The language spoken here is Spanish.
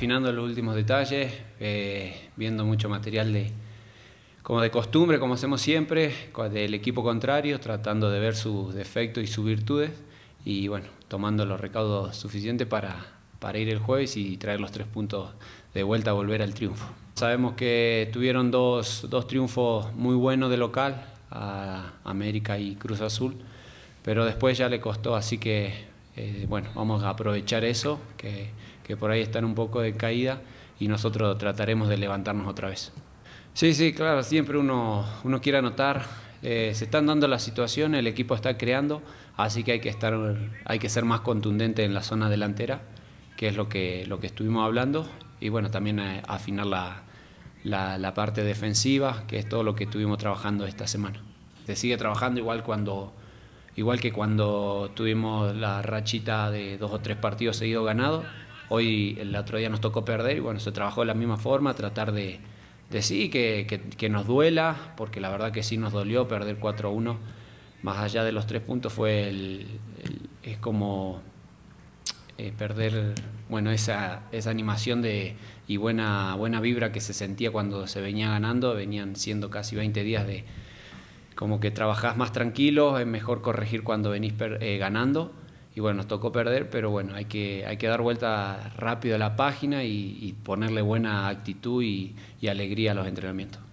afinando los últimos detalles, eh, viendo mucho material de, como de costumbre, como hacemos siempre, del equipo contrario, tratando de ver sus defectos y sus virtudes y bueno, tomando los recaudos suficientes para, para ir el jueves y traer los tres puntos de vuelta a volver al triunfo. Sabemos que tuvieron dos, dos triunfos muy buenos de local, a América y Cruz Azul, pero después ya le costó, así que eh, bueno, vamos a aprovechar eso, que, que, por ahí están un poco de caída y nosotros trataremos de levantarnos otra vez. Sí, sí, claro, siempre uno, uno quiere anotar, eh, se están dando las situaciones, el equipo está creando, así que hay que, estar, hay que ser más contundente en la zona delantera, que es lo que, lo que estuvimos hablando, y bueno, también eh, afinar la, la, la parte defensiva, que es todo lo que estuvimos trabajando esta semana. Se sigue trabajando igual cuando igual que cuando tuvimos la rachita de dos o tres partidos seguidos ganados, hoy el otro día nos tocó perder y bueno, se trabajó de la misma forma, tratar de, de sí, que, que, nos duela, porque la verdad que sí nos dolió perder 4-1, más allá de los tres puntos fue el, es como eh, perder bueno, esa, esa animación de, y buena, buena vibra que se sentía cuando se venía ganando, venían siendo casi 20 días de como que trabajás más tranquilo, es mejor corregir cuando venís eh, ganando. Y bueno, nos tocó perder, pero bueno, hay que, hay que dar vuelta rápido a la página y, ponerle buena actitud y alegría a los entrenamientos.